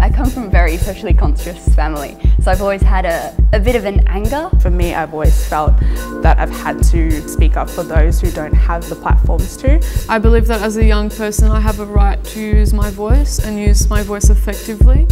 I come from a very socially conscious family, so I've always had a, a bit of an anger. For me, I've always felt that I've had to speak up for those who don't have the platforms to. I believe that as a young person I have a right to use my voice and use my voice effectively.